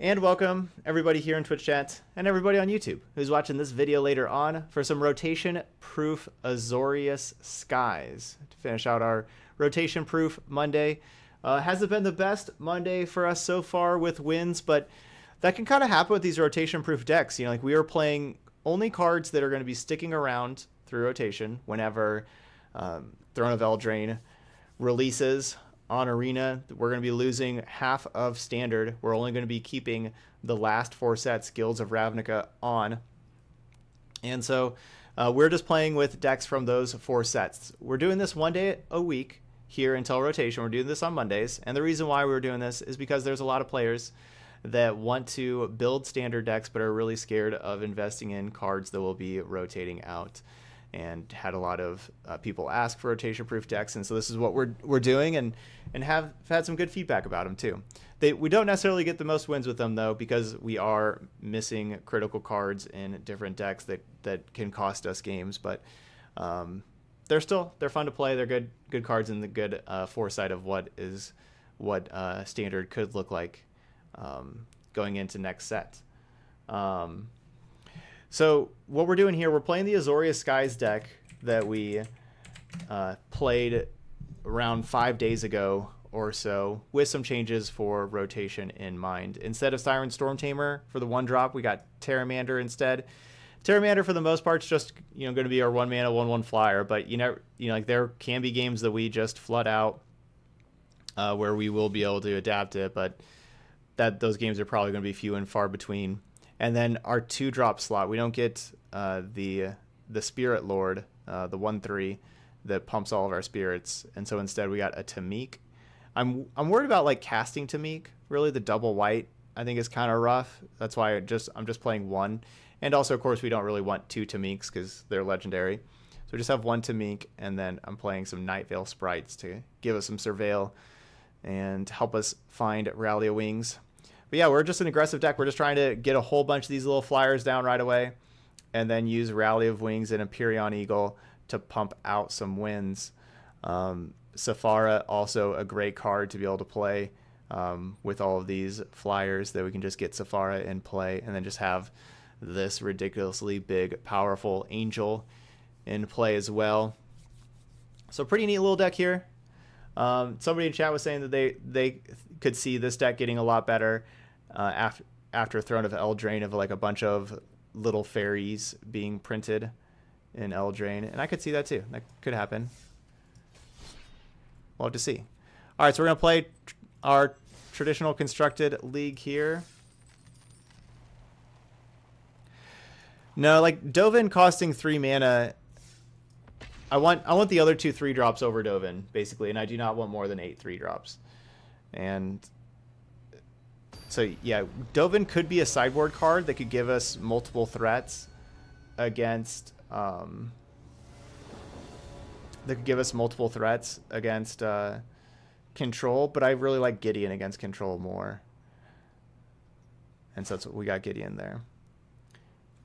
And welcome everybody here in Twitch chat and everybody on YouTube who's watching this video later on for some rotation proof Azorius Skies to finish out our rotation proof Monday. Uh, hasn't been the best Monday for us so far with wins, but that can kind of happen with these rotation proof decks. You know, like we are playing only cards that are going to be sticking around through rotation whenever um, Throne of Eldraine releases on Arena. We're going to be losing half of Standard. We're only going to be keeping the last four sets Guilds of Ravnica on. And so uh, we're just playing with decks from those four sets. We're doing this one day a week here until rotation. We're doing this on Mondays. And the reason why we're doing this is because there's a lot of players that want to build standard decks but are really scared of investing in cards that will be rotating out and had a lot of uh, people ask for rotation proof decks and so this is what we're we're doing and and have had some good feedback about them too. They we don't necessarily get the most wins with them though because we are missing critical cards in different decks that that can cost us games but um, they're still they're fun to play. They're good good cards and the good uh, foresight of what is what uh, standard could look like um, going into next set. Um, so what we're doing here, we're playing the Azorius Skies deck that we uh, played around five days ago or so with some changes for rotation in mind. Instead of Siren Stormtamer for the one drop, we got Pteramander instead. Pteramander for the most part is just you know going to be our one mana one one flyer, but you know you know like there can be games that we just flood out uh, where we will be able to adapt it, but that those games are probably going to be few and far between and then our two drop slot we don't get uh, the the spirit lord uh, the one three that pumps all of our spirits and so instead we got a Tomik. I'm I'm worried about like casting Tomik. Really the double white I think is kind of rough. That's why I just I'm just playing one. And also of course we don't really want two Tomiks cuz they're legendary. So we just have one Tomik and then I'm playing some Nightveil sprites to give us some surveil and help us find Rally of Wings. But yeah, we're just an aggressive deck. We're just trying to get a whole bunch of these little flyers down right away and then use Rally of Wings and Empyrean Eagle to pump out some wins. Um, Sephara, also a great card to be able to play um, with all of these flyers that we can just get Sephara in play and then just have this ridiculously big, powerful Angel in play as well. So pretty neat little deck here. Um, somebody in chat was saying that they they could see this deck getting a lot better uh, after after Throne of Eldraine of like a bunch of little fairies being printed in Eldraine, and I could see that too. That could happen. We'll have to see. All right, so we're gonna play tr our traditional constructed league here. No, like Dovin costing three mana. I want I want the other two three drops over Dovin basically, and I do not want more than eight three drops. And so yeah, Dovin could be a sideboard card that could give us multiple threats against um, that could give us multiple threats against uh, control, but I really like Gideon against control more. And so that's what we got Gideon there.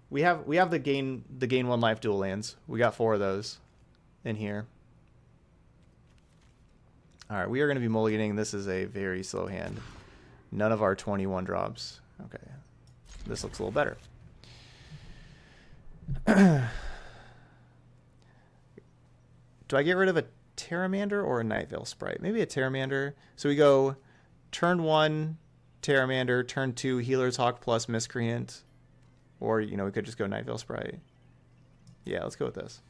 We have we have the gain the gain one life dual lands. We got four of those in here. All right, we are going to be mulliganing. This is a very slow hand. None of our 21 drops. Okay. This looks a little better. Do I get rid of a Pteramander or a Nightveil Sprite? Maybe a Pteramander. So we go turn one, Pteramander, turn two, Healer's Hawk plus Miscreant. Or, you know, we could just go Nightveil Sprite. Yeah, let's go with this.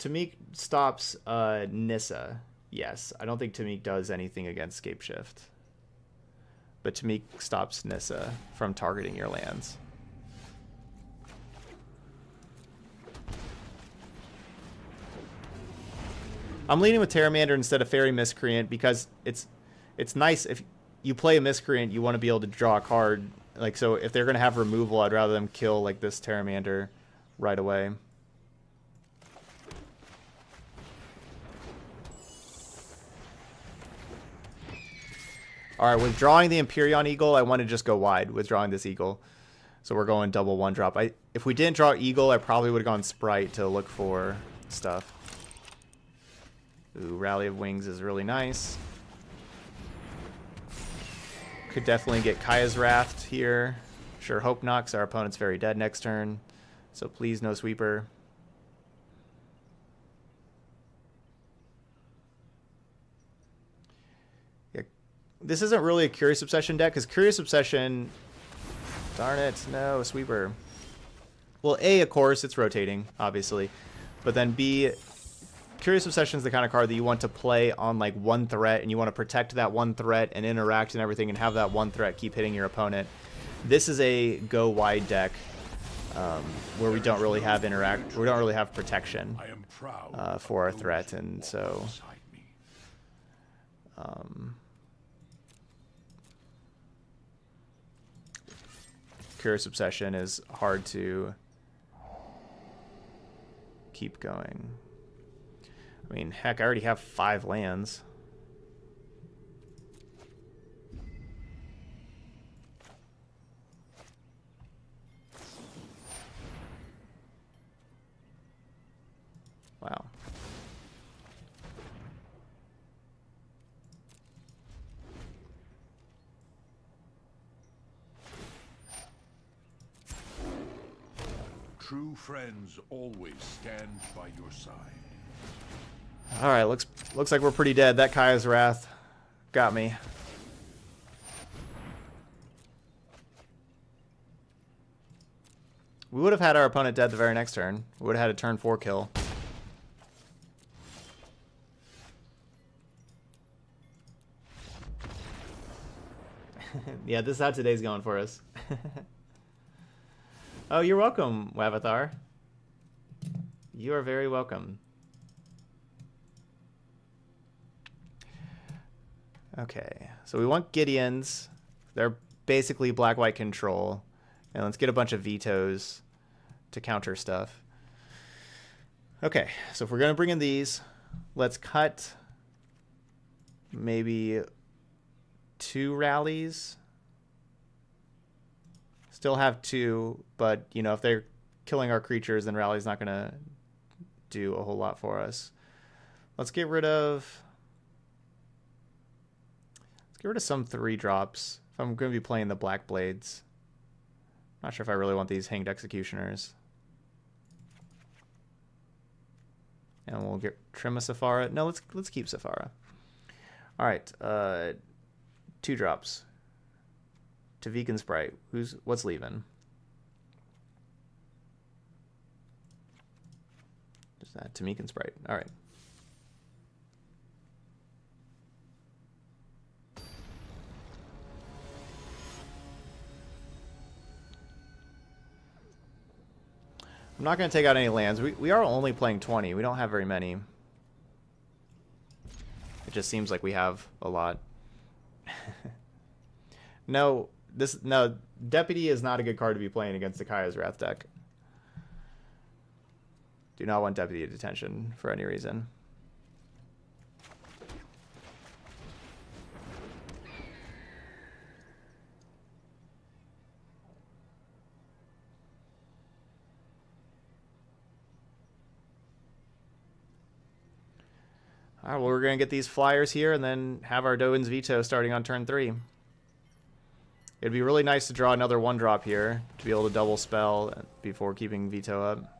Tomik stops uh, Nissa. Yes, I don't think Tomik does anything against Scape Shift. But Tomik stops Nissa from targeting your lands. I'm leaning with Pteramander instead of Fairy Miscreant because it's it's nice if you play a Miscreant, you want to be able to draw a card. Like so, if they're gonna have removal, I'd rather them kill like this Pteramander right away. All right, withdrawing the Empyrean Eagle, I want to just go wide, withdrawing this Eagle. So we're going double one drop. I If we didn't draw Eagle, I probably would have gone Sprite to look for stuff. Ooh, Rally of Wings is really nice. Could definitely get Kaya's Wrath here. Sure, Hope knocks our opponent's very dead next turn. So please, no sweeper. This isn't really a Curious Obsession deck, because Curious Obsession... Darn it, no, sweeper. Well, A, of course, it's rotating, obviously. But then B, Curious Obsession is the kind of card that you want to play on like one threat, and you want to protect that one threat and interact and everything, and have that one threat keep hitting your opponent. This is a go wide deck um, where we don't really have interact, we don't really have protection uh, for our threat, and so. Um, Curious Obsession is hard to keep going. I mean, heck, I already have five lands. Wow. True friends always stand by your side. All right, looks looks like we're pretty dead. That Kaya's Wrath got me. We would have had our opponent dead the very next turn. We would have had a turn four kill. yeah, this is how today's going for us. oh, you're welcome, Wavathar. You are very welcome. Okay, so we want Gideons. They're basically black-white control. And let's get a bunch of vetoes to counter stuff. Okay, so if we're going to bring in these, let's cut maybe two rallies. Still have two, but, you know, if they're killing our creatures, then rally's not to do a whole lot for us. Let's get rid of Let's get rid of some three drops if I'm to be playing the Black Blades. Not sure if I really want these Hanged Executioners. And we'll get trim a Sephara. No, let's let's keep Sephara. All right, uh, two drops. To Vegan Sprite. Who's what's leaving? Just that Tomik and Sprite. All right. I'm not going to take out any lands. We, we are only playing 20. We don't have very many. It just seems like we have a lot. no, this no Deputy is not a good card to be playing against the Kaya's Wrath deck. Do not want Deputy Detention for any reason. All right, well, we're going to get these flyers here and then have our Dovin's Veto starting on turn three. It'd be really nice to draw another one drop here to be able to double spell before keeping Veto up.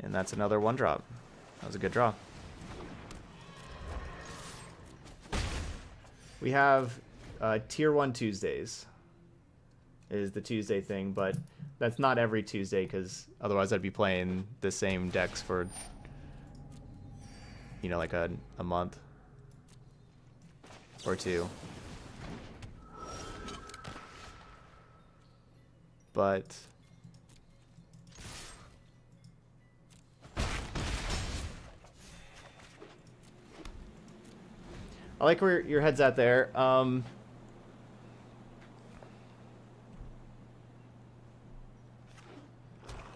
And that's another one drop. That was a good draw. We have uh, Tier 1 Tuesdays is the Tuesday thing, but that's not every Tuesday because otherwise I'd be playing the same decks for you know like a, a month or two. But I like where your head's at there. Um,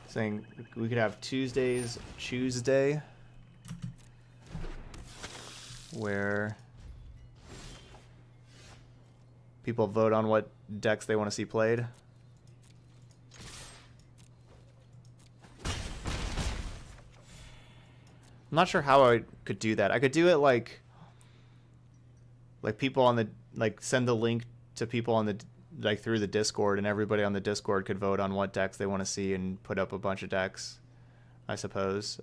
saying we could have Tuesdays Tuesday where people vote on what decks they want to see played. I'm not sure how I could do that. I could do it like like people on the like send the link to people on the like through the Discord and everybody on the Discord could vote on what decks they want to see and put up a bunch of decks. I suppose.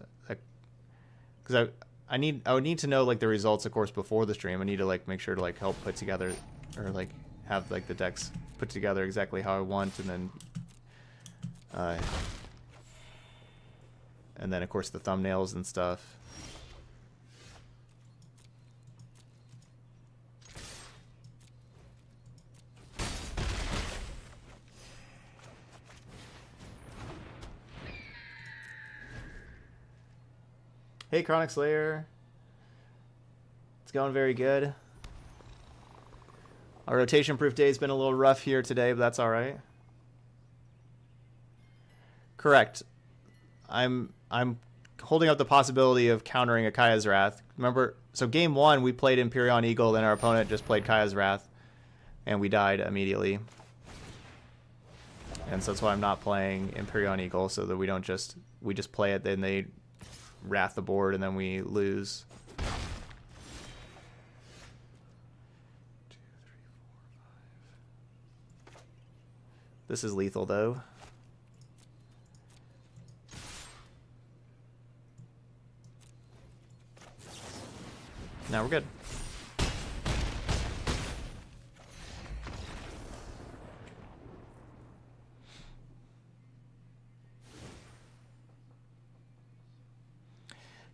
Cuz I I need I would need to know like the results of course before the stream. I need to like make sure to like help put together or like have like the decks put together exactly how I want and then uh and then of course the thumbnails and stuff. Hey, Chronic Slayer. It's going very good. Our rotation proof day has been a little rough here today, but that's all right. Correct. I'm I'm holding up the possibility of countering a Kaya's Wrath. Remember, so game one we played Empyrean Eagle, and our opponent just played Kaya's Wrath, and we died immediately. And so that's why I'm not playing Empyrean Eagle, so that we don't just we just play it, then they wrath the board and then we lose. This is lethal though. Now we're good.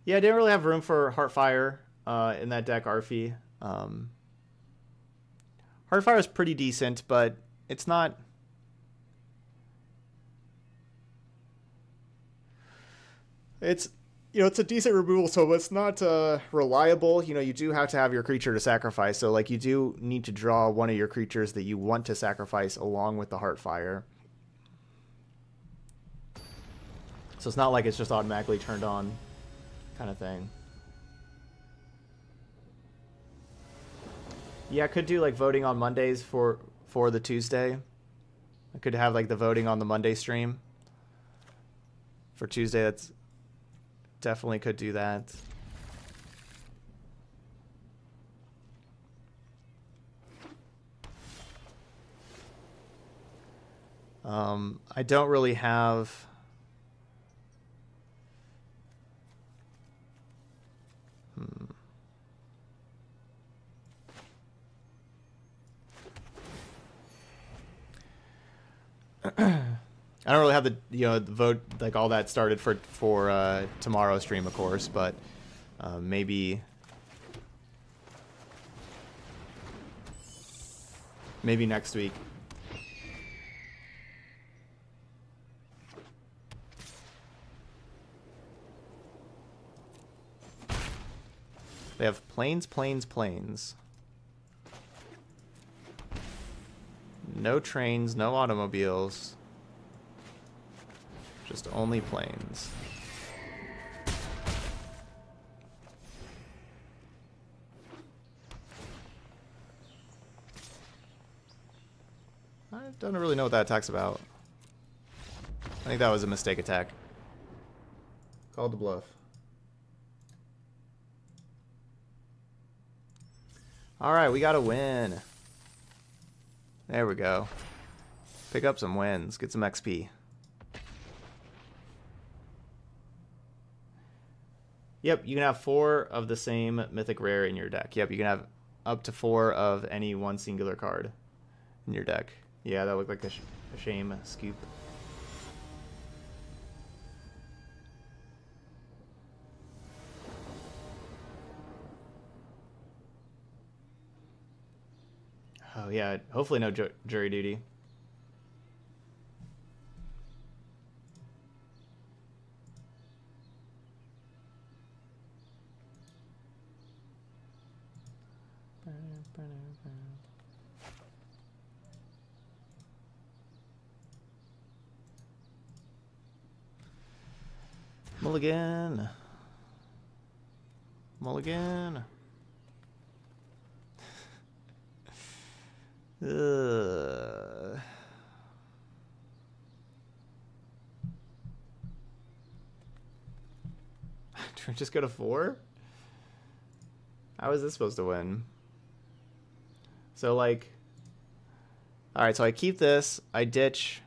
Yeah, I didn't really have room for Heartfire uh, in that deck, Arfi. Um, Heartfire is pretty decent, but it's not... It's, you know, it's a decent removal, so it's not uh, reliable. You know, you do have to have your creature to sacrifice, so, like, you do need to draw one of your creatures that you want to sacrifice along with the Heartfire. So it's not like it's just automatically turned on kind of thing. Yeah, I could do like voting on Mondays for for the Tuesday. I could have like the voting on the Monday stream. For Tuesday, that's definitely could do that. Um, I don't really have Hmm. I don't really have the you know the vote like all that started for for uh, tomorrow's stream, of course, but uh, maybe maybe next week. They have planes, planes, planes. No trains, no automobiles. Just only planes. I don't really know what that attack's about. I think that was a mistake attack. Called the bluff. Alright, we got a win. There we go. Pick up some wins. Get some XP. Yep, you can have four of the same mythic rare in your deck. Yep, you can have up to four of any one singular card in your deck. Yeah, that looked like a, sh a shame scoop. Oh yeah, hopefully no ju jury duty. Mulligan. Mulligan. Uh, Do we just go to four? How is this supposed to win? So, like... Alright, so I keep this. I ditch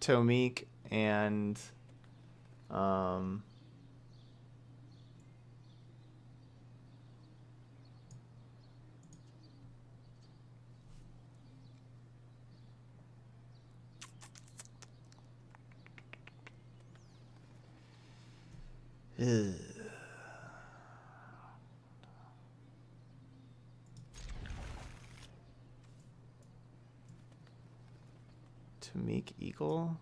Tomik and... Um... Ugh. Tomik Eagle.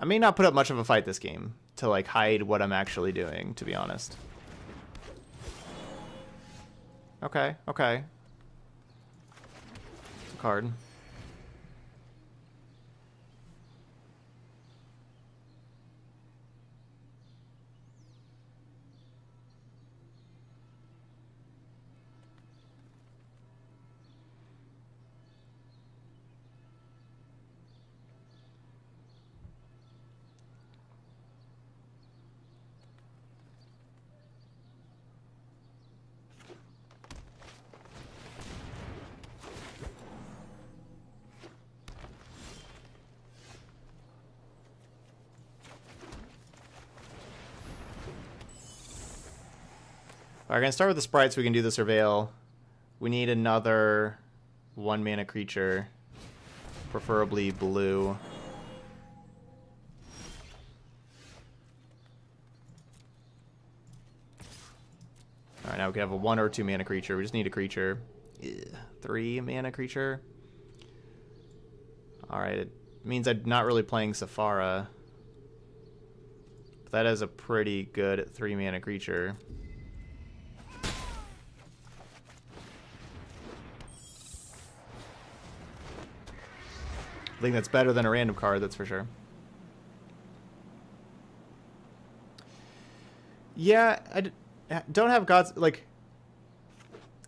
I may not put up much of a fight this game to like hide what I'm actually doing, to be honest. Okay, okay. It's a card. We're gonna start with the sprites. we can do the surveil. We need another one mana creature, preferably blue. Alright, now we can have a one or two mana creature. We just need a creature. Ugh, three mana creature. Alright, it means I'm not really playing Sephara. But that is a pretty good three mana creature. I think that's better than a random card, that's for sure. Yeah, I don't have gods like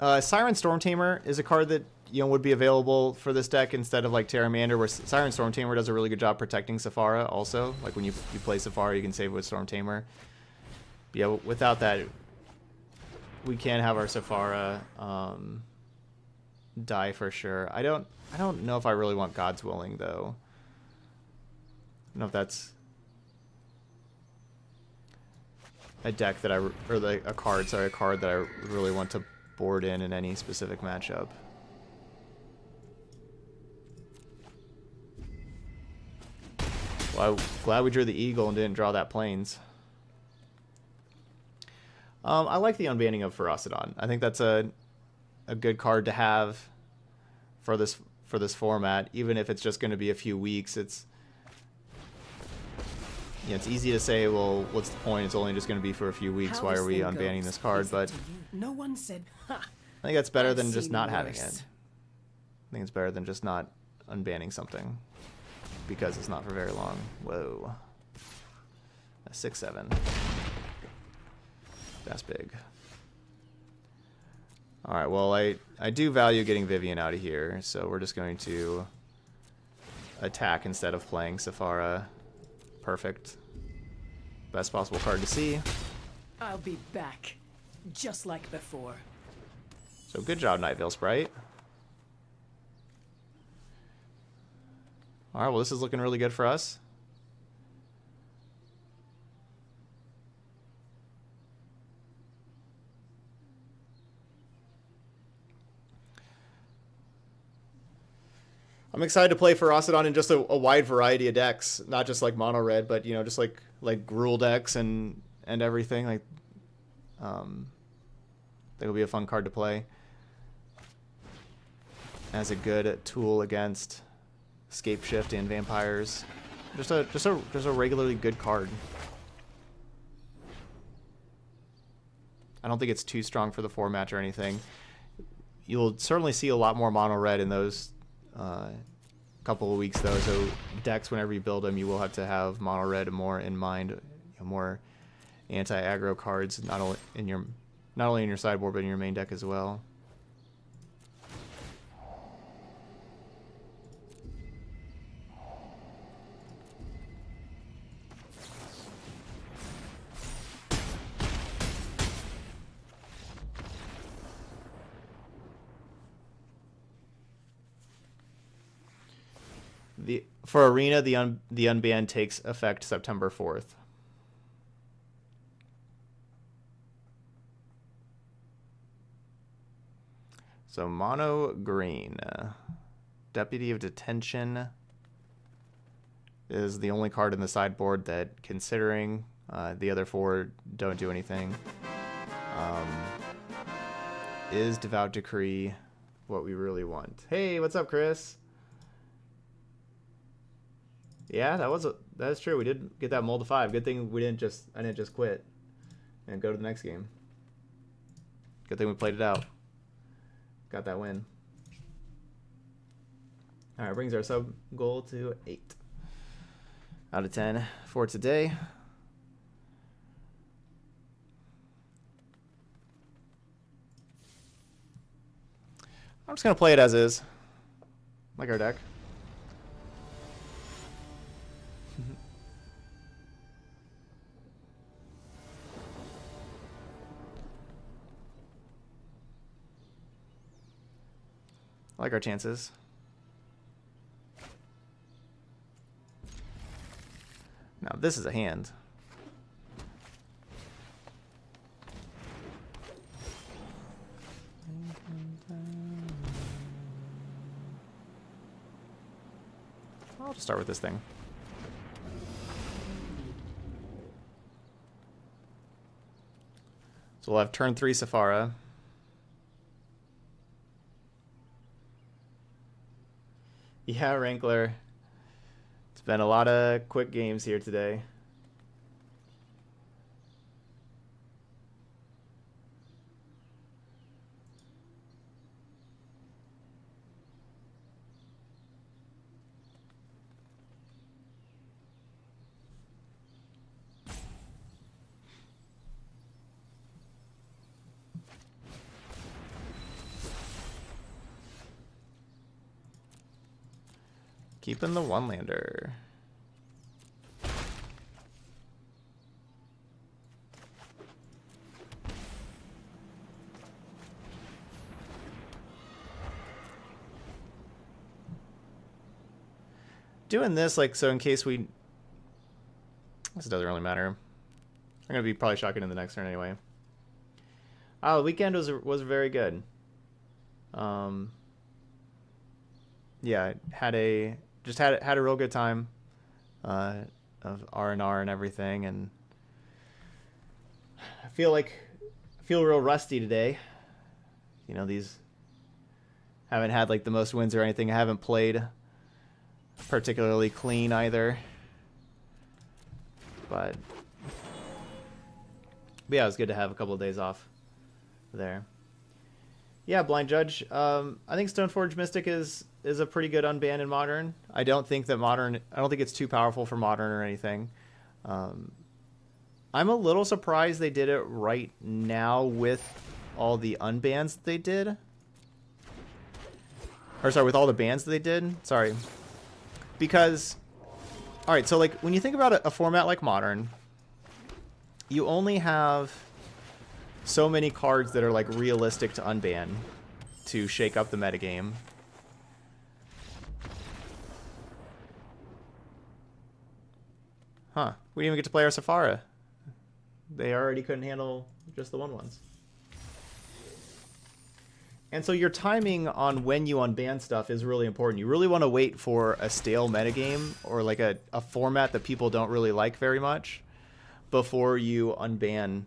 uh, Siren Stormtamer is a card that you know would be available for this deck instead of like Pteramander, where Siren Stormtamer does a really good job protecting Sephara. Also, like when you you play Sephara, you can save with Stormtamer. But yeah, without that, we can't have our Sephara um, die for sure. I don't I don't know if I really want God's Willing though. I don't know if that's a deck that I or the a card, sorry, a card that I really want to board in in any specific matchup. Well, I'm glad we drew the eagle and didn't draw that planes. Um, I like the unbanning of Ferocidon. I think that's a a good card to have for this for this format, even if it's just going to be a few weeks. It's yeah, it's easy to say, well, what's the point? It's only just going to be for a few weeks. How Why are we unbanning goes this card? But no one said. I think that's better I've than just not having it. I think it's better than just not unbanning something because it's not for very long. Whoa, a six seven. That's big. All right. Well, I I do value getting Vivien out of here, so we're just going to attack instead of playing Sephara. Perfect. Best possible card to see. I'll be back, just like before. So good job, Night Veil Sprite. All right, well, this is looking really good for us. I'm excited to play Ferocidon in just a, a wide variety of decks, not just like mono red, but you know, just like like Gruul decks and and everything. Like, um, it'll be a fun card to play as a good tool against Scape Shift and vampires. Just a just a just a regularly good card. I don't think it's too strong for the format or anything. You'll certainly see a lot more mono red in those uh, couple of weeks though. So decks, whenever you build them, you will have to have mono red more in mind, you know, more anti aggro cards, not only in your not only in your sideboard but in your main deck as well. The for arena the un, the unban takes effect September fourth. So mono green, deputy of detention is the only card in the sideboard that, considering uh, the other four don't do anything, um, is devout decree what we really want. Hey, what's up, Chris? Yeah, that was a, that's true. We did get that mold to five. Good thing we didn't just I didn't just quit and go to the next game. Good thing we played it out. Got that win. All right, brings our sub goal to eight out of ten for today. I'm just gonna play it as is, like our deck. Like our chances. Now this is a hand. I'll just start with this thing. So we'll have turn three Sephara. Yeah, Rankler. It's been a lot of quick games here today. Keeping the one lander. Doing this, like, so in case we... This doesn't really matter. I'm going to be probably shocking in the next turn anyway. Oh, the weekend was was very good. Um, yeah, had a just had had a real good time uh, of R and R and everything, and I feel like I feel real rusty today. You know, these haven't had like the most wins or anything. I haven't played particularly clean either, but, but yeah, it was good to have a couple of days off there. Yeah, Blind Judge. Um, I think Stoneforge Mystic is is a pretty good unban in modern. I don't think that modern. I don't think it's too powerful for modern or anything. Um, I'm a little surprised they did it right now with all the unbans that they did. Or sorry, with all the bans that they did. Sorry, because all right. So like when you think about a, a format like modern, you only have so many cards that are like realistic to unban to shake up the metagame. Huh. We didn't even get to play our Sephara. They already couldn't handle just the one ones. And so your timing on when you unban stuff is really important. You really want to wait for a stale metagame or like a, a format that people don't really like very much before you unban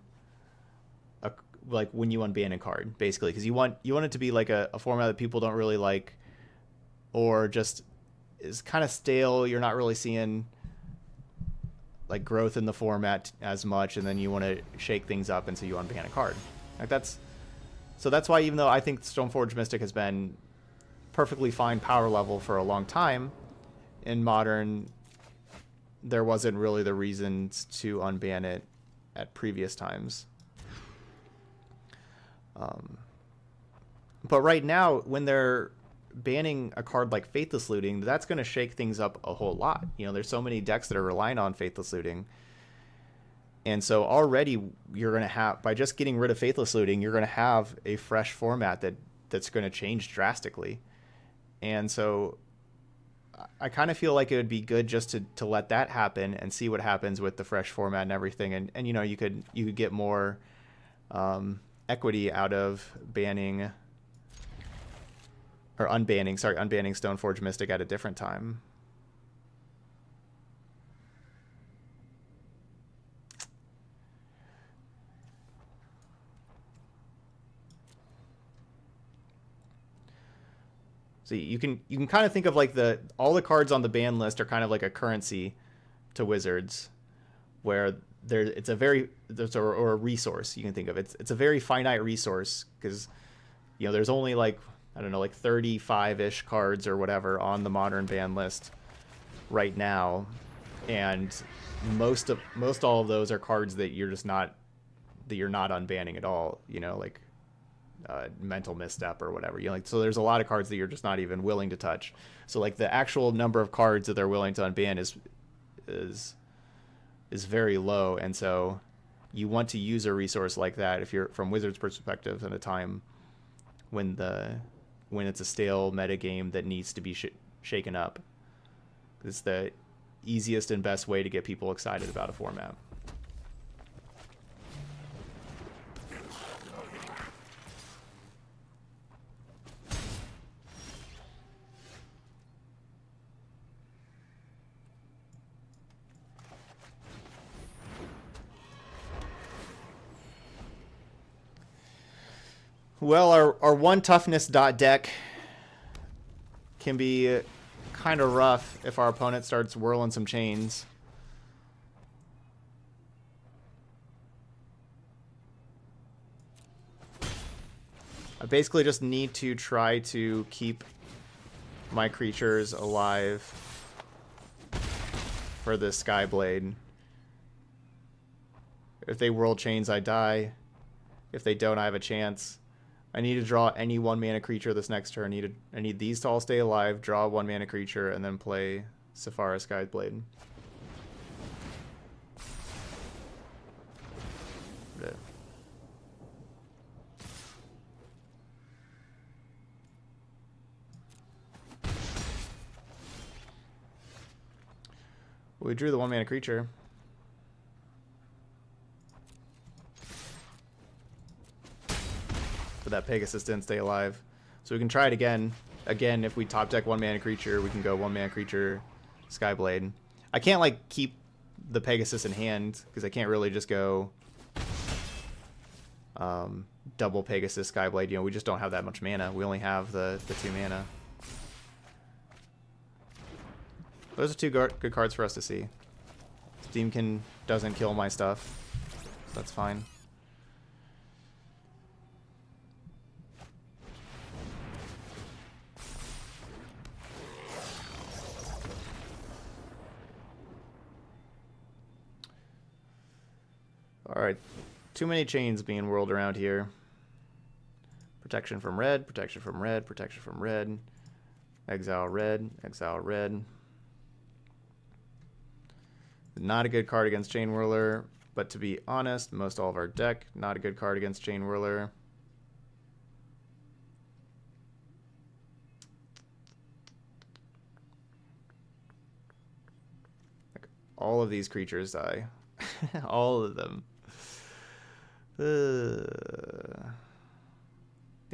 a, like when you unban a card, basically. Because you want you want it to be like a, a format that people don't really like or just is kind of stale. You're not really seeing like growth in the format as much, and then you want to shake things up, and so you unban a card. Like that's so that's why even though I think Stoneforge Mystic has been perfectly fine power level for a long time, in modern there wasn't really the reasons to unban it at previous times. Um, but right now, when they're banning a card like Faithless Looting, that's going to shake things up a whole lot. You know, there's so many decks that are relying on Faithless Looting. And so already you're going to have by just getting rid of Faithless Looting, you're going to have a fresh format that that's going to change drastically. And so I kind of feel like it would be good just to, to let that happen and see what happens with the fresh format and everything. And, and you know, you could you could get more um, equity out of banning or unbanning, sorry, unbanning Stoneforge Mystic at a different time. So you can you can kind of think of like the all the cards on the ban list are kind of like a currency to Wizards, where there it's a very there's a, or a resource you can think of it's it's a very finite resource because you know there's only like I don't know like 35 ish cards or whatever on the modern ban list right now, and most of most all of those are cards that you're just not that you're not unbanning at all. You know like uh, mental misstep or whatever. You know, like so there's a lot of cards that you're just not even willing to touch. So like the actual number of cards that they're willing to unban is is is very low, and so you want to use a resource like that if you're from Wizards' perspective at a time when the when it's a stale meta game that needs to be sh- shaken up. It's the easiest and best way to get people excited about a format. Well, our, our one toughness dot deck can be kind of rough if our opponent starts whirling some chains. I basically just need to try to keep my creatures alive for this Skyblade. If they whirl chains, I die. If they don't, I have a chance. I need to draw any one mana creature this next turn. I need, to, I need these to all stay alive, draw one mana creature, and then play Sephara Skyblade. We drew the one mana creature. But that Pegasus didn't stay alive. So we can try it again. Again, if we top deck one mana creature, we can go one mana creature, Skyblade. I can't like keep the Pegasus in hand because I can't really just go um, double Pegasus Skyblade. You know, we just don't have that much mana. We only have the the two mana. Those are two good cards for us to see. Steamkin doesn't kill my stuff. So that's fine. Alright, too many chains being whirled around here. Protection from red, protection from red, protection from red. Exile red, exile red. Not a good card against Chain Whirler, but to be honest, most all of our deck, not a good card against Chain Whirler. Like all of these creatures die. all of them. Uh,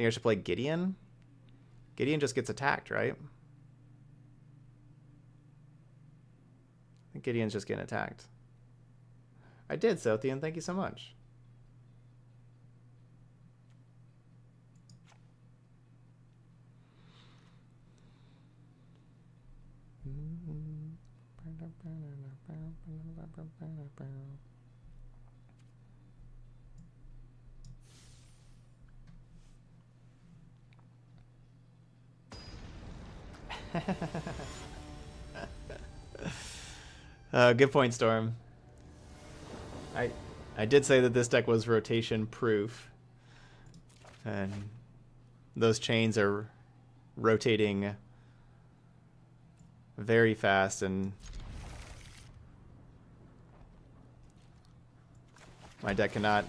think I should play Gideon? Gideon just gets attacked, right? I think Gideon's just getting attacked. I did, Sothian. Thank you so much. uh, good point, Storm. I I did say that this deck was rotation proof. And those chains are rotating very fast and my deck cannot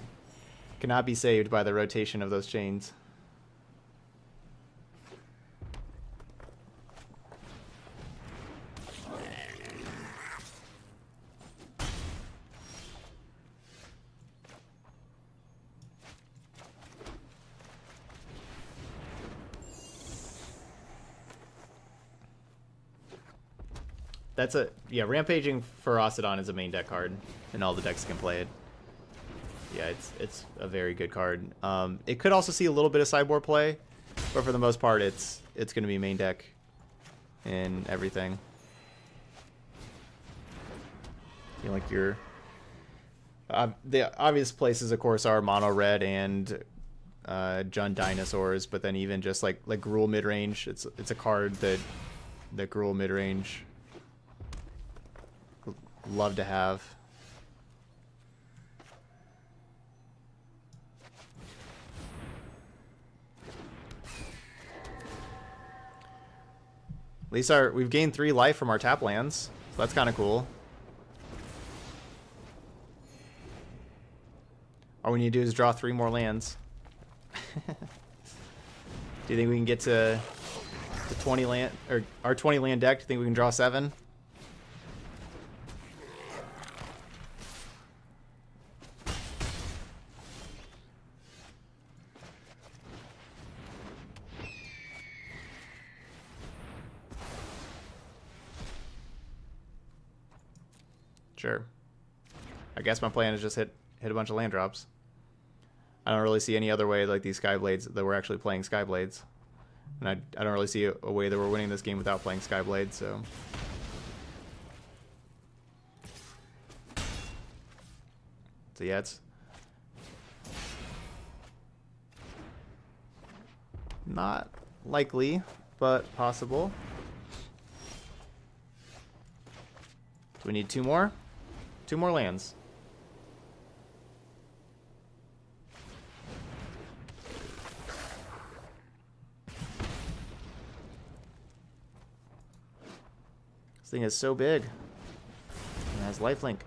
cannot be saved by the rotation of those chains. That's a yeah. Rampaging Ferocidon is a main deck card, and all the decks can play it. Yeah, it's it's a very good card. Um, it could also see a little bit of sideboard play, but for the most part, it's it's going to be main deck and everything. You like your uh, the obvious places, of course, are mono red and uh, Jund dinosaurs, but then even just like like Gruul mid range, it's it's a card that that Gruul mid range love to have. At least our we've gained three life from our tap lands. So that's kind of cool. All we need to do is draw three more lands. do you think we can get to the 20 land or our 20 land deck? Do you think we can draw seven? Sure. I guess my plan is just hit hit a bunch of land drops. I don't really see any other way like these Skyblades that we're actually playing Skyblades. And I, I don't really see a, way that we're winning this game without playing Skyblade, so... So yeah, it's... Not likely, but possible. Do we need two more? Two more lands. This thing is so big. It has lifelink.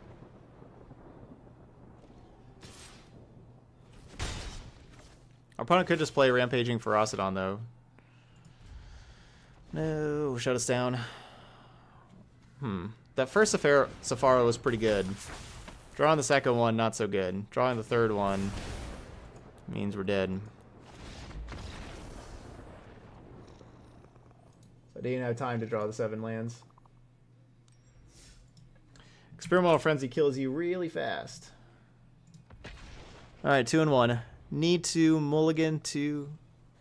Our opponent could just play Rampaging Ferocidon, though. No, shut us down. Hmm. That first Sephara Sephara was pretty good. Drawing the second one, not so good. Drawing the third one means we're dead. I didn't have time to draw the seven lands. Experimental Frenzy kills you really fast. Alright, two and one. Need to mulligan to,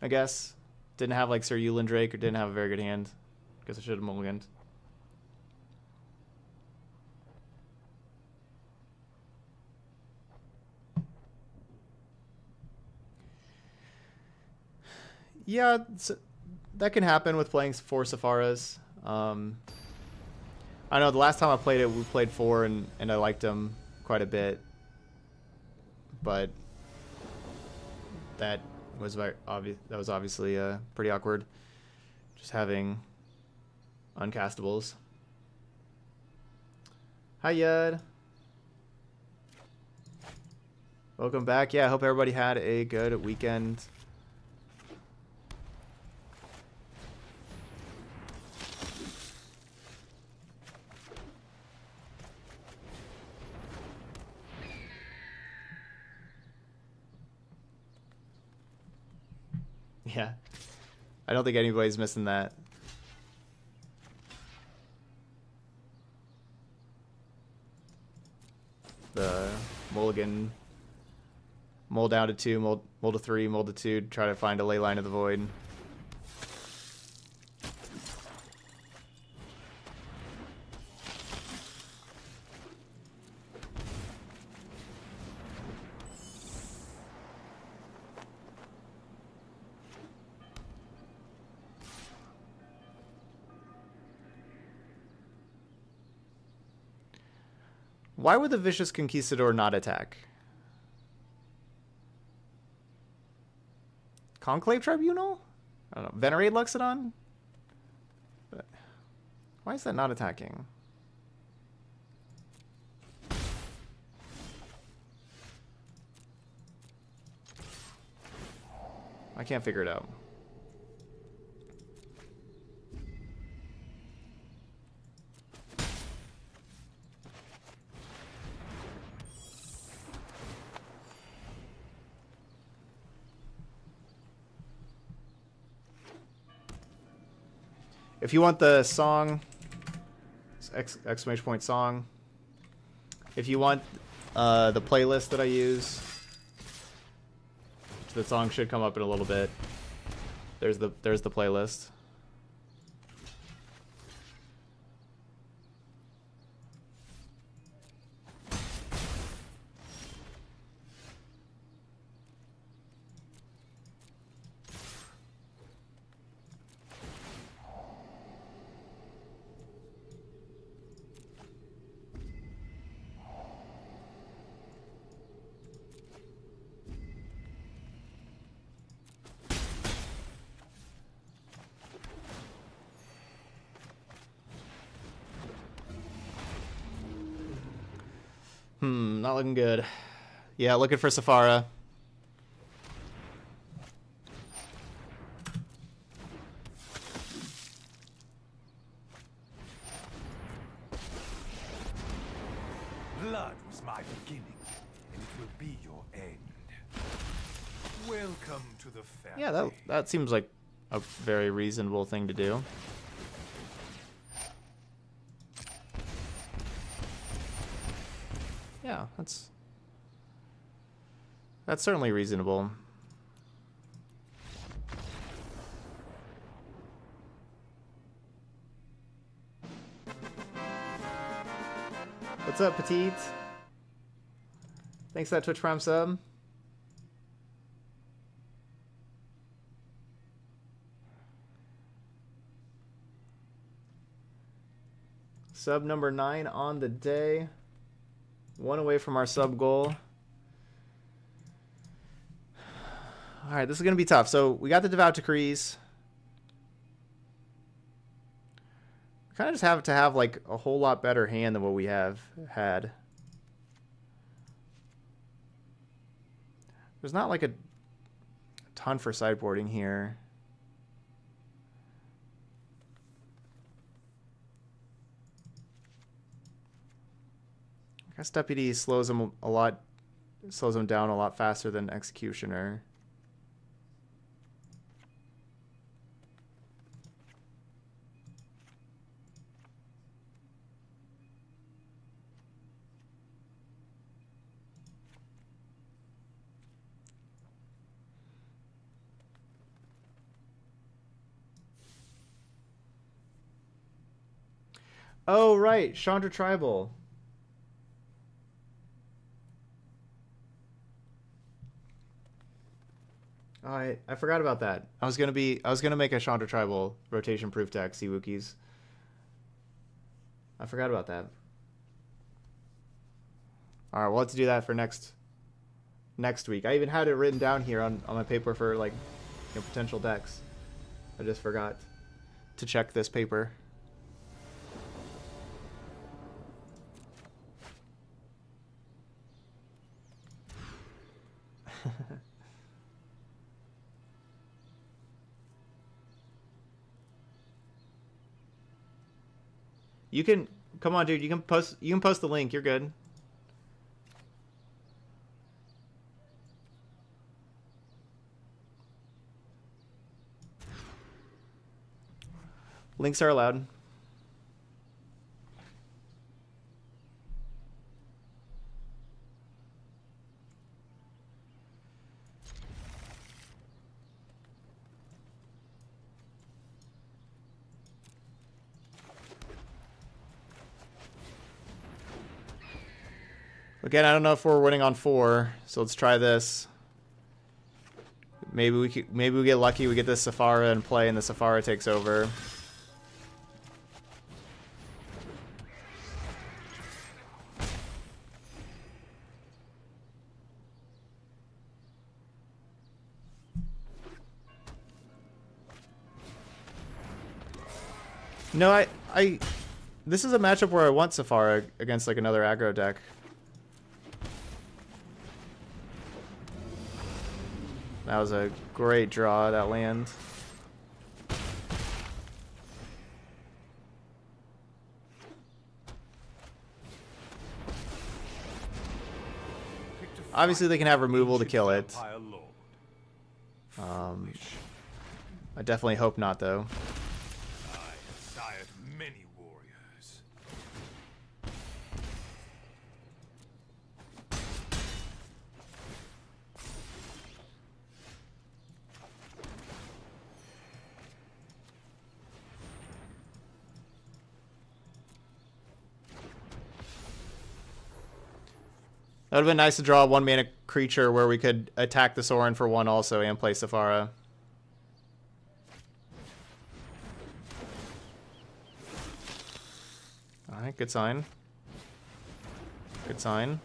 I guess. Didn't have like Cerulean Drake or didn't have a very good hand. Guess I should have mulliganed. Yeah, that can happen with playing four Sepharas. Um, I know the last time I played it, we played four, and, and I liked them quite a bit. But that was very obvious. That was obviously uh, pretty awkward. Just having uncastables. Hi, Yud. Welcome back. Yeah, I hope everybody had a good weekend. Yeah. I don't think anybody's missing that. The mulligan mold down to two, mold, mold to three, mold to two, try to find a Leyline of the Void. Why would the Vicious Conquistador not attack? Conclave Tribunal? I don't know. Venerate Loxodon? But why is that not attacking? I can't figure it out. If you want the song, ex exclamation point song. If you want uh, the playlist that I use, the song should come up in a little bit. There's the there's the playlist. Hmm, not looking good. Yeah, looking for Sephara. Blood was my beginning, and it will be your end. Welcome to the family. Yeah, that that seems like a very reasonable thing to do. Yeah, that's that's certainly reasonable. What's up, Petite? Thanks for that Twitch Prime sub. Sub number nine on the day. One away from our sub goal. All right, this is going to be tough. So we got the Devout Decrees. Kind of just have to have like a whole lot better hand than what we have had. There's not like a ton for sideboarding here. I guess Deputy slows him a lot, slows him down a lot faster than Executioner. Oh, right. Chandra Tribal. Oh, I I forgot about that. I was gonna be I was gonna make a Chandra Tribal rotation proof deck, Seawookies. I forgot about that. All right, we'll have to do that for next next week. I even had it written down here on, on my paper for like you know, potential decks. I just forgot to check this paper. You can come on, dude. You can post. You can post the link. You're good. Links are allowed. Again, I don't know if we're winning on four, so let's try this. Maybe we could, maybe we get lucky. We get this Sephara and play, and the Sephara takes over. No, I, I, this is a matchup where I want Sephara against like another aggro deck. That was a great draw, that land. Obviously, they can have removal to kill it. Um, I definitely hope not, though. I have sired many warriors. That would have been nice to draw a one mana creature where we could attack the Sorin for one also and play Sephara. Alright, good sign. Good sign.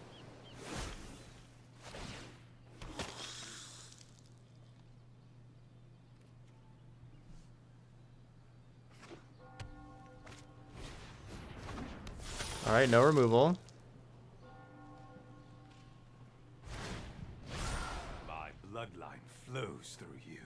Alright, no removal. Flows through you.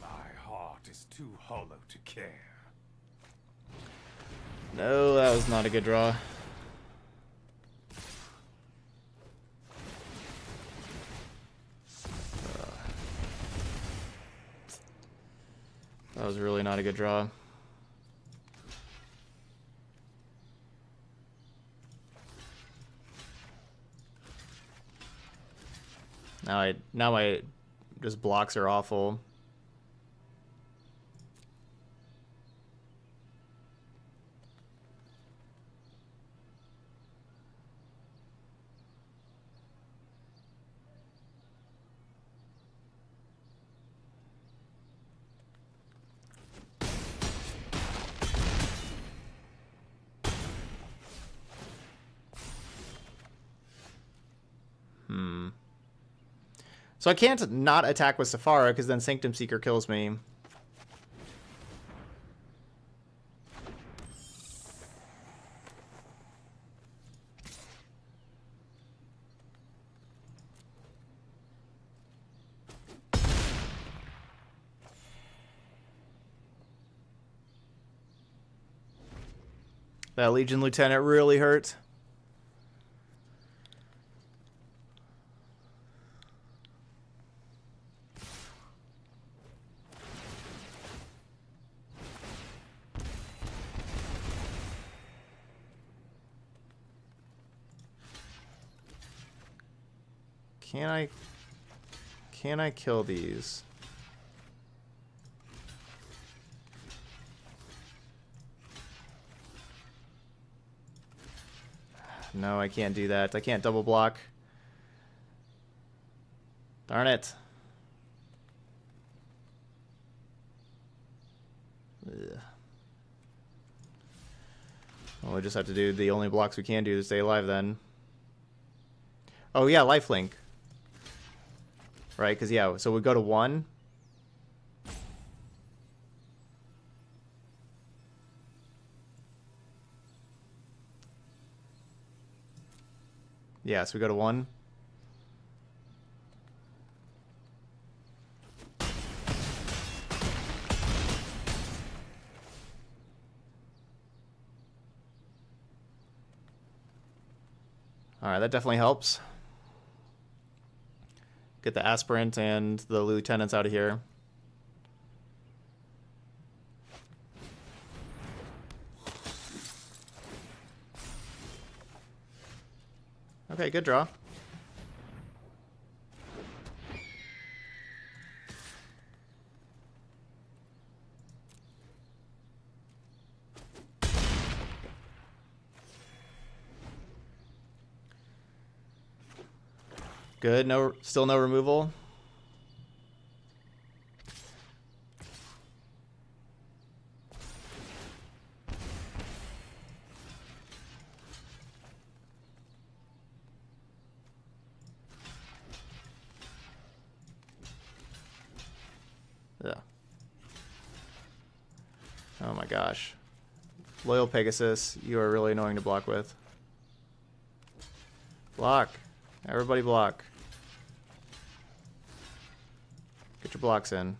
My heart is too hollow to care. No, that was not a good draw. That was really not a good draw. Now I now my just blocks are awful. So I can't not attack with Sephara because then Sanctum Seeker kills me. That Legion Lieutenant really hurt. Can I... Can I kill these? No, I can't do that. I can't double block. Darn it. Ugh. Well, we just have to do the only blocks we can do to stay alive then. Oh yeah, lifelink. Right, because yeah, so we go to one. Yeah, so we go to one. Alright, that definitely helps. Get the aspirant and the lieutenants out of here. Okay, good draw. Good. No, still no removal. Yeah. Oh my gosh. Loyal Pegasus, you are really annoying to block with. Block. Everybody block. blocks in.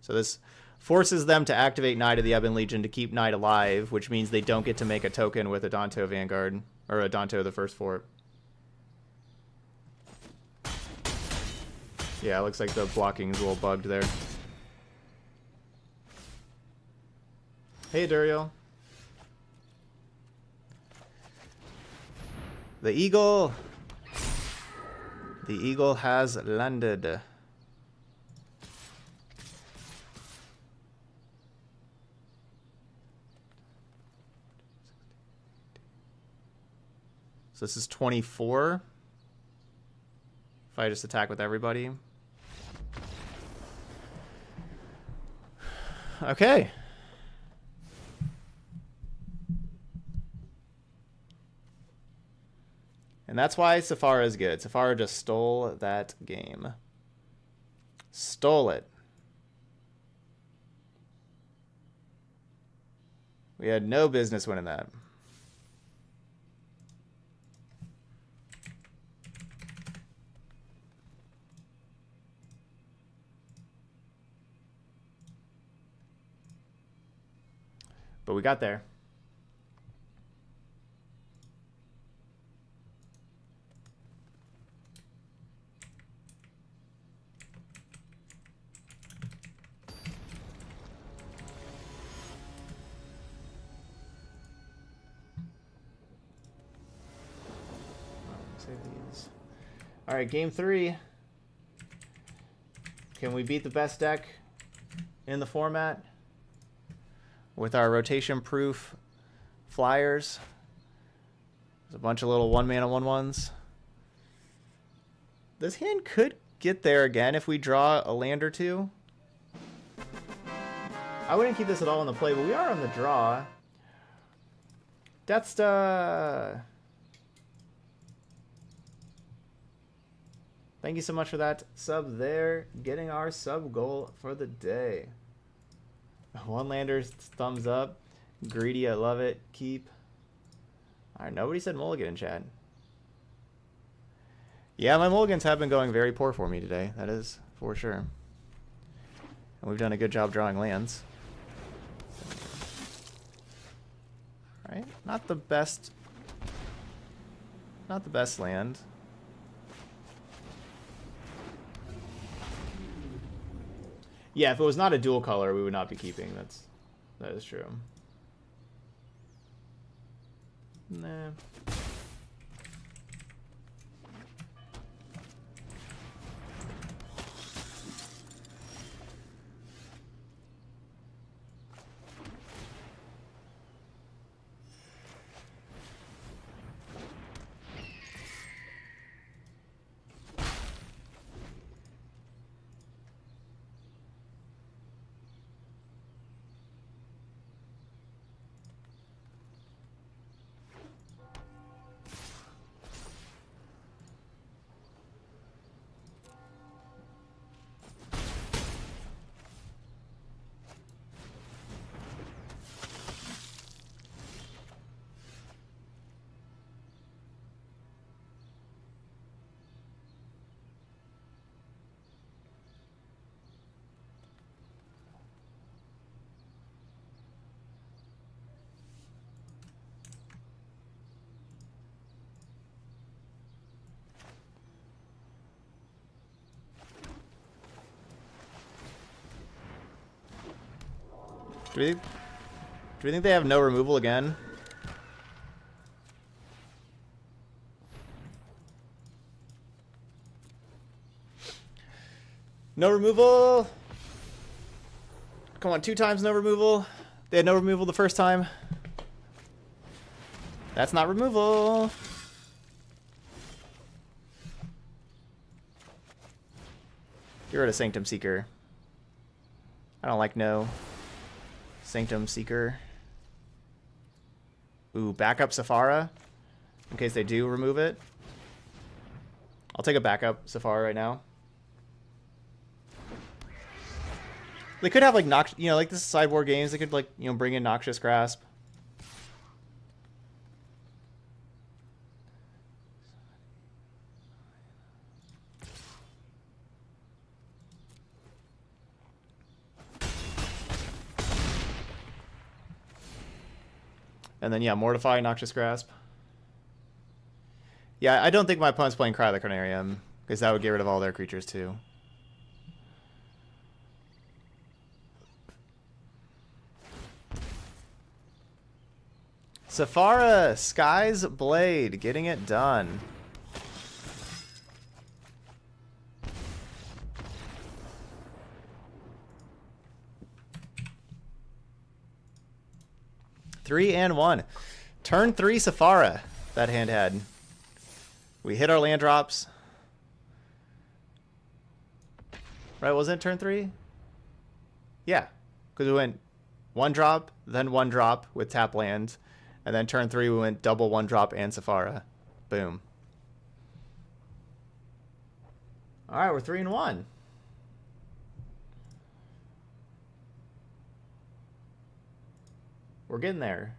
So this forces them to activate Knight of the Ebon Legion to keep Knight alive, which means they don't get to make a token with Adanto Vanguard, or Adanto the First Fort. Yeah, looks like the blocking is a little bugged there. Hey, Duriel. The Eagle! The Eagle has landed. So this is 24. If I just attack with everybody. Okay. And that's why Sephara is good. Sephara just stole that game. Stole it. We had no business winning that. But we got there. All right, game three. Can we beat the best deck in the format with our rotation proof flyers? There's a bunch of little one mana one ones. This hand could get there again if we draw a land or two. I wouldn't keep this at all in the play, but we are on the draw. That's the. Thank you so much for that sub there. Getting our sub goal for the day. One landers, thumbs up. Greedy, I love it. Keep. Alright, nobody said mulligan in chat. Yeah, my mulligans have been going very poor for me today. That is for sure. And we've done a good job drawing lands. Right? Not the best. Not the best land. Yeah, if it was not a dual color, we would not be keeping. That's that is true. Nah. Do we, do we think they have no removal again? No removal. Come on, two times no removal. They had no removal the first time. That's not removal. Get rid of Sanctum Seeker. I don't like no. Sanctum Seeker. Ooh, backup Sephara. In case they do remove it. I'll take a backup Sephara right now. They could have like nox you know, like this sideboard games, they could like, you know, bring in Noxious Grasp. And then, yeah, Mortify, Noxious Grasp. Yeah, I don't think my opponent's playing Cry the Carnarium, because that would get rid of all their creatures, too. Sephara, Sky's Blade, getting it done. Three and one. Turn three Sephara, that hand had. We hit our land drops. Right, wasn't it turn three? Yeah, because we went one drop, then one drop with tap land, and then turn three we went double one drop and Sephara. Boom. All right, we're three and one. We're getting there.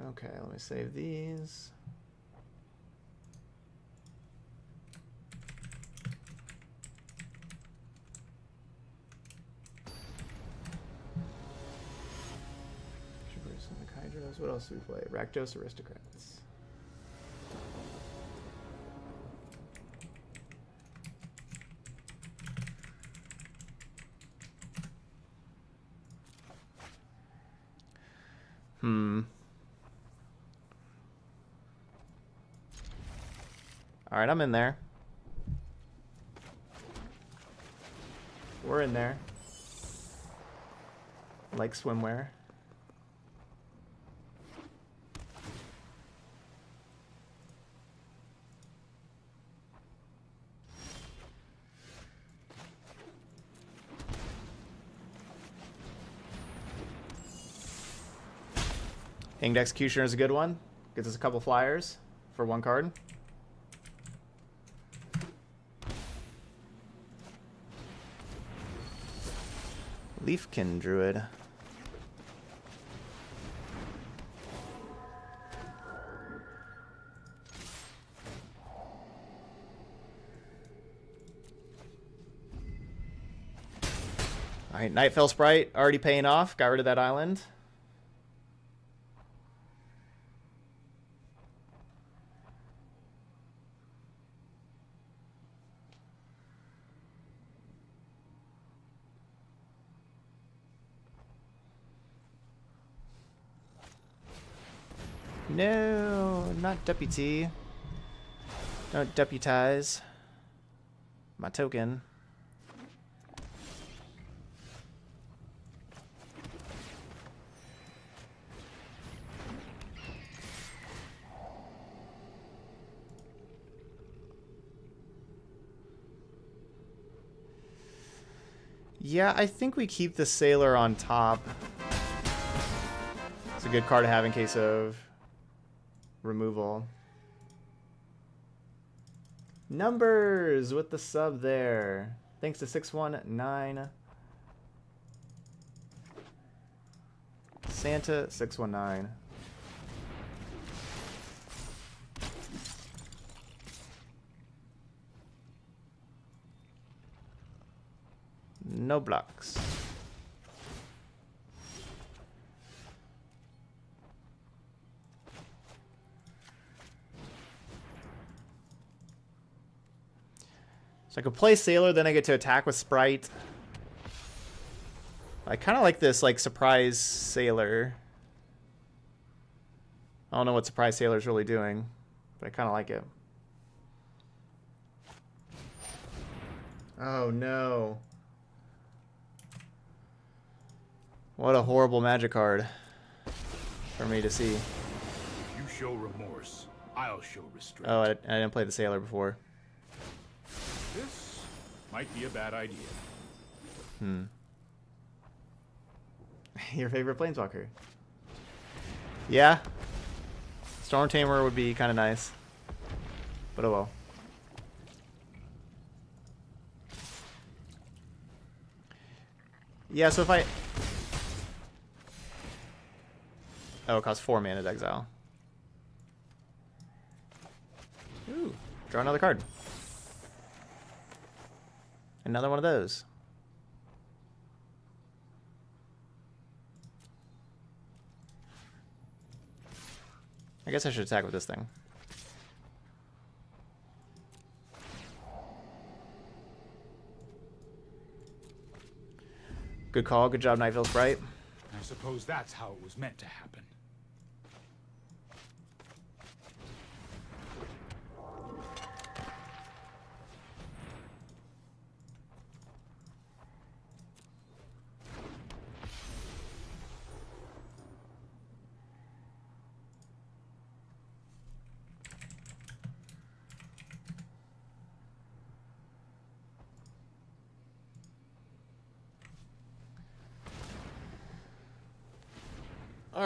Okay, let me save these. What else do we play? Rakdos Aristocrats. Hmm. All right, I'm in there. We're in there. Like swimwear. Hanged Executioner is a good one. Gets us a couple flyers for one card. Leafkin Druid. Alright, Nightveil Sprite already paying off. Got rid of that island. No, not deputy. Don't deputize my token. Yeah, I think we keep the sailor on top. It's a good card to have in case of removal. Numbers with the sub there. Thanks to 619. Santa 619. No blocks. I could play Sailor, then I get to attack with Sprite. I kind of like this, like, Surprise Sailor. I don't know what Surprise Sailor's really doing, but I kind of like it. Oh, no. What a horrible magic card for me to see. You show remorse. I'll show restraint. Oh, I, I didn't play the Sailor before. This might be a bad idea. Hmm. Your favorite planeswalker? Yeah. Storm Tamer would be kind of nice. But oh well. Yeah, so if I... Oh, it costs 4 mana to exile. Ooh, draw another card. Another one of those. I guess I should attack with this thing. Good call. Good job, Nightveil Sprite. I suppose that's how it was meant to happen.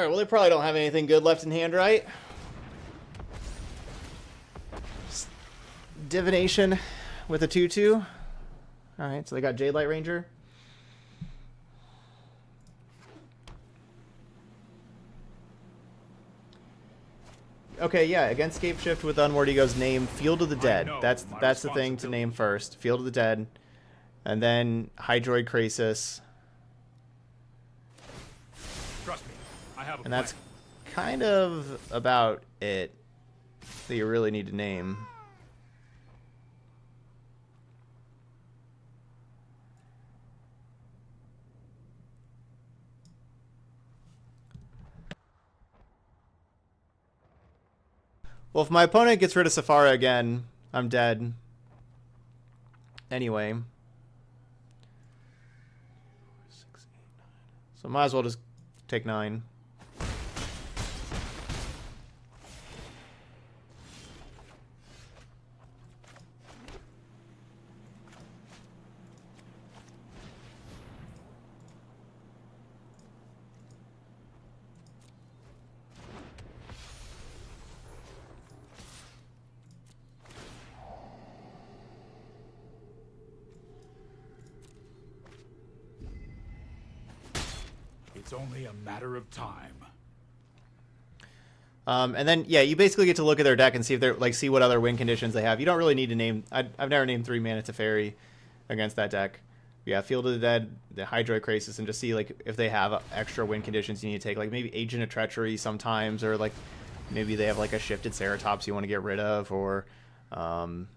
All right, well, they probably don't have anything good left in hand, right? Divination with a 2 2. All right, so they got Jadelight Ranger. Okay, yeah, against Scapeshift with Unmoored Ego's name, Field of the Dead. That's that's the thing to name first. Field of the Dead. And then Hydroid Krasis. Trust me, I have a And that's kind of about it that you really need to name. Well, if my opponent gets rid of Sephara again, I'm dead. Anyway. So might as well just take nine. It's only a matter of time. Um, and then yeah, you basically get to look at their deck and see if they're like see what other win conditions they have. You don't really need to name. I, I've never named three mana to Teferi against that deck. Yeah, Field of the Dead, the Hydroid Krasis, and just see like if they have extra win conditions you need to take. Like maybe Agent of Treachery sometimes, or like maybe they have like a shifted Ceratops you want to get rid of, or um,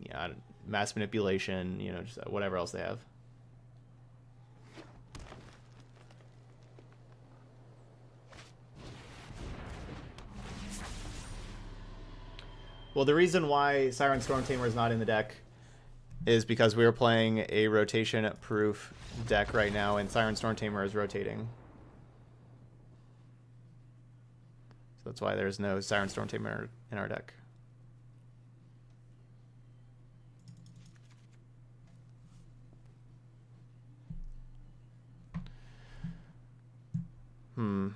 yeah, mass manipulation. You know, just whatever else they have. Well, the reason why Siren Storm Tamer is not in the deck is because we are playing a rotation proof deck right now, and Siren Storm Tamer is rotating. So that's why there's no Siren Storm Tamer in our deck. Hmm.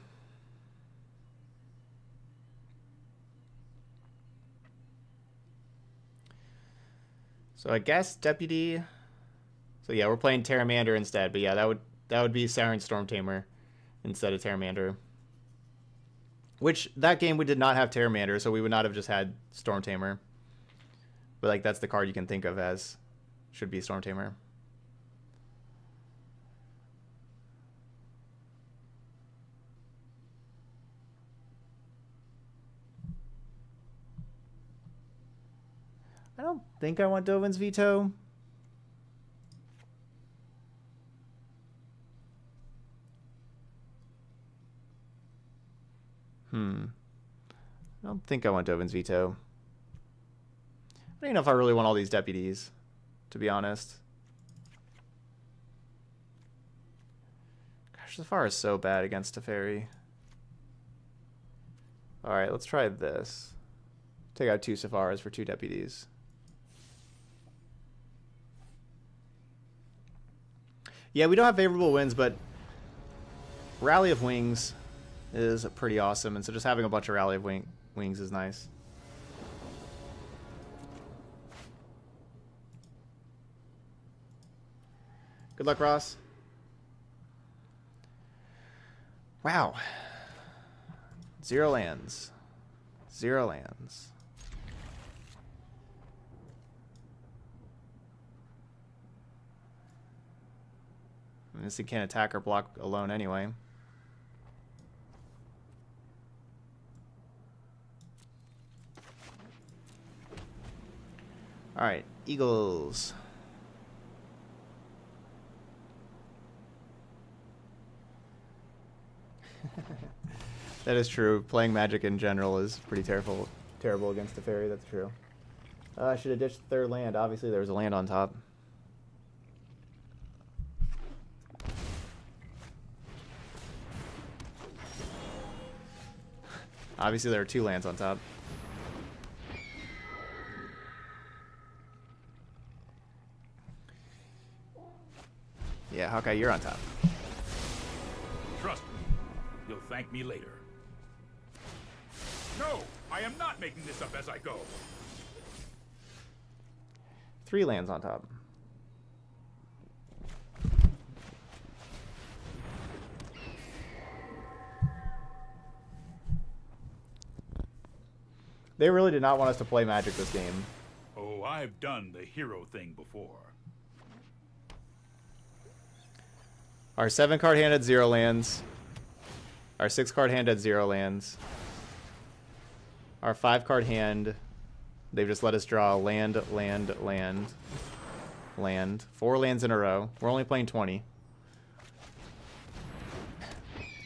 So I guess deputy. So yeah, we're playing Terramander instead. But yeah, that would that would be Siren Storm Tamer instead of Terramander. Which that game we did not have Terramander, so we would not have just had Storm Tamer. But like that's the card you can think of as should be Storm Tamer. I don't think I want Dovin's veto. Hmm. I don't think I want Dovin's veto. I don't even know if I really want all these deputies, to be honest. Gosh, Sephara is so bad against Teferi. Alright, let's try this. Take out two Sepharas for two deputies. Yeah, we don't have favorable winds, but Rally of Wings is pretty awesome, and so just having a bunch of Rally of wing Wings is nice. Good luck, Ross. Wow. Zero lands. Zero lands. This thing can't attack or block alone anyway. Alright, Eagles. that is true. Playing Magic in general is pretty terrible terrible against Teferi, that's true. Uh, I should have ditched third land. Obviously there was a land on top. Obviously there are two lands on top. Yeah, Hawkeye, you're on top. Trust me. You'll thank me later. No! I am not making this up as I go. Three lands on top. They really did not want us to play Magic this game. Oh, I've done the hero thing before. Our seven card hand had zero lands. Our six card hand had zero lands. Our five card hand, they've just let us draw land, land, land, land. Four lands in a row. We're only playing 20.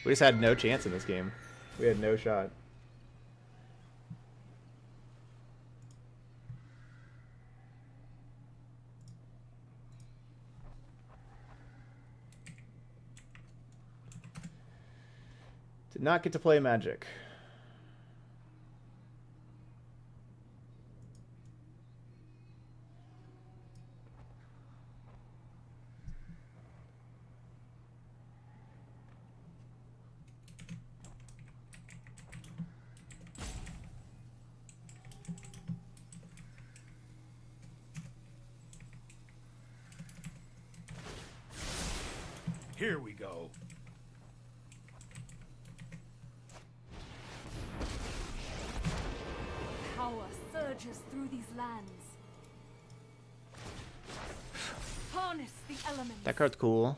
We just had no chance in this game. We had no shot. Did not get to play Magic. Here we card's cool.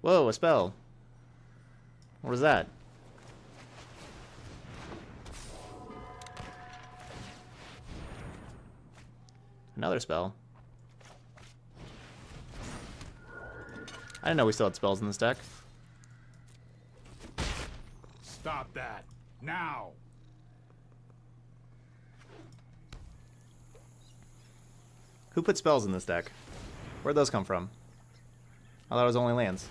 Whoa, a spell. What was that? Another spell. I didn't know we still had spells in this deck. Stop that. Now! Who put spells in this deck? Where'd those come from? I thought it was only lands.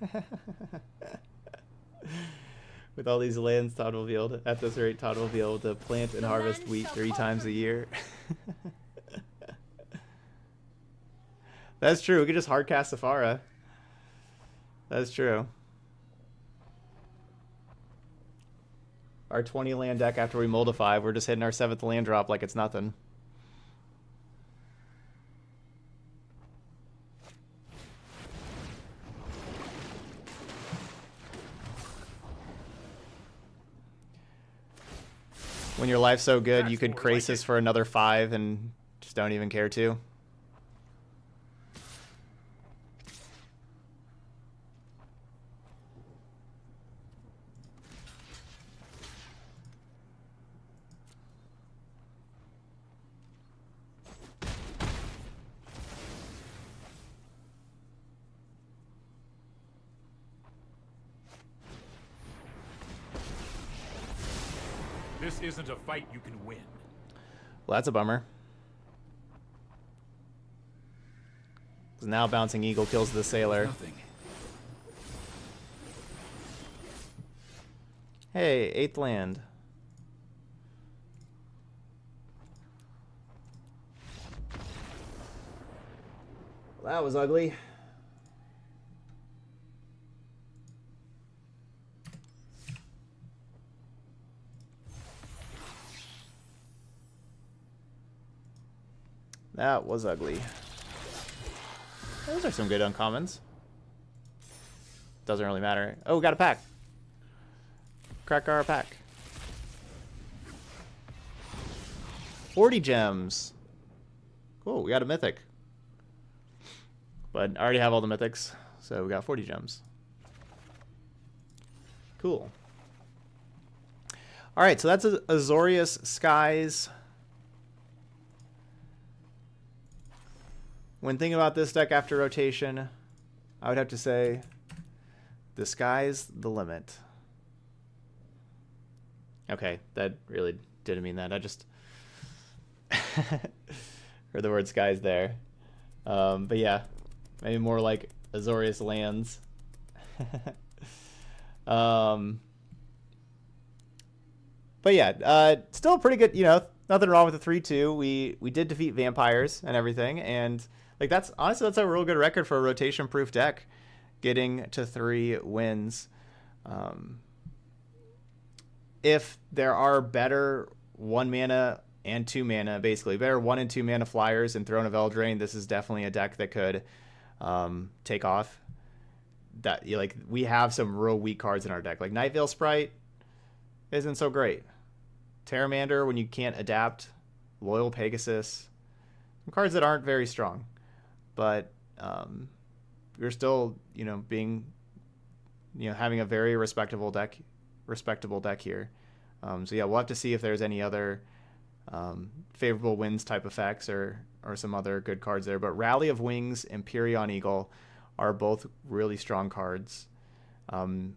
With all these lands, Todd will be able to, at this rate, Todd will be able to plant and harvest wheat three times a year. That's true. We could just hardcast Sephara. That's true. Our 20 land deck after we moldify, we're just hitting our seventh land drop like it's nothing. When your life's so good, you could like for another five and just don't even care to. This isn't a fight you can win. Well, that's a bummer. 'Cause now bouncing eagle kills the sailor. Hey, eighth land. That was ugly. That was ugly. Those are some good uncommons. Doesn't really matter. Oh, we got a pack. Crack our pack. 40 gems. Cool, we got a mythic. But I already have all the mythics, so we got 40 gems. Cool. All right, so that's Azorius Skies. When thinking about this deck after rotation, I would have to say the sky's the limit. Okay, that really didn't mean that. I just heard the word skies there. Um, but yeah, maybe more like Azorius lands. um, but yeah, uh, still pretty good. You know, nothing wrong with the three two. We we did defeat vampires and everything, and like that's honestly that's a real good record for a rotation proof deck, getting to three wins. Um, if there are better one mana and two mana, basically better one and two mana flyers in Throne of Eldraine, this is definitely a deck that could um, take off. That like we have some real weak cards in our deck, like Nightveil Sprite isn't so great. Pteramander when you can't adapt, Loyal Pegasus, some cards that aren't very strong, but um, you're still you know being you know having a very respectable deck, respectable deck here. Um, so yeah, we'll have to see if there's any other um, favorable winds type effects or or some other good cards there. But Rally of Wings, Empyrean Eagle are both really strong cards. Um,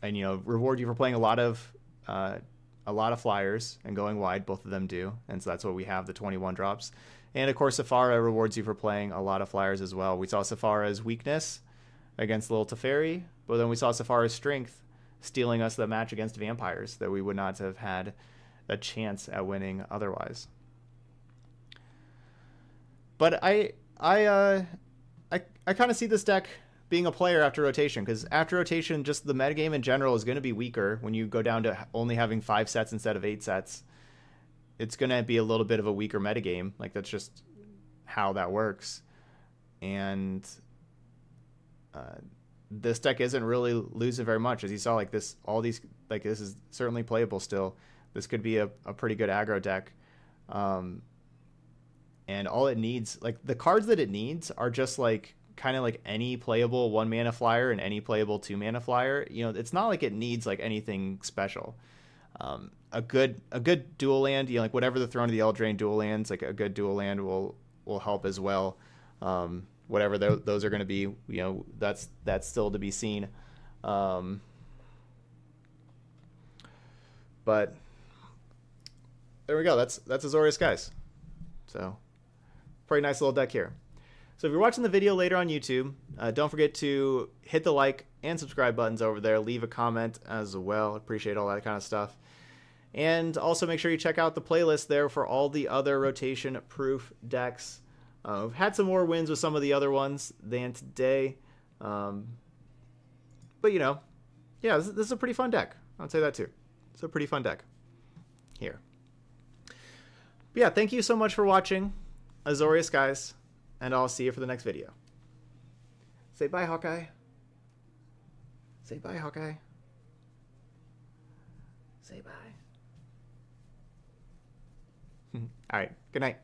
and you know, reward you for playing a lot of uh, a lot of flyers and going wide. Both of them do, and so that's what we have the 21 drops. And of course, Sephara rewards you for playing a lot of flyers as well. We saw Sephara's weakness against Little Teferi, but then we saw Sephara's strength stealing us the match against vampires that we would not have had a chance at winning otherwise. But I I uh, I I kind of see this deck being a player after rotation because after rotation, just the metagame in general is going to be weaker when you go down to only having five sets instead of eight sets. It's going to be a little bit of a weaker metagame. Like that's just how that works, and uh, this deck isn't really losing very much as you saw. Like this, all these like this is certainly playable still this could be a, a pretty good aggro deck. Um, and all it needs, like the cards that it needs, are just like kind of like any playable one mana flyer and any playable two mana flyer. You know, it's not like it needs like anything special. Um, a good a good dual land, you know, like whatever the Throne of the Eldraine dual lands, like a good dual land will will help as well. Um, whatever th- those are going to be, you know, that's that's still to be seen. Um, but there we go. That's that's Azorius Skies. So pretty nice little deck here. So if you're watching the video later on YouTube, uh, don't forget to hit the like and subscribe buttons over there. Leave a comment as well. Appreciate all that kind of stuff. And also make sure you check out the playlist there for all the other rotation proof decks. Uh, we've had some more wins with some of the other ones than today. Um, but you know, yeah, this, this is a pretty fun deck. I'd say that too. It's a pretty fun deck. Here. But yeah, thank you so much for watching Azorius Skies, and I'll see you for the next video. Say bye, Hawkeye. Say bye, Hawkeye. Say bye. All right. Good night.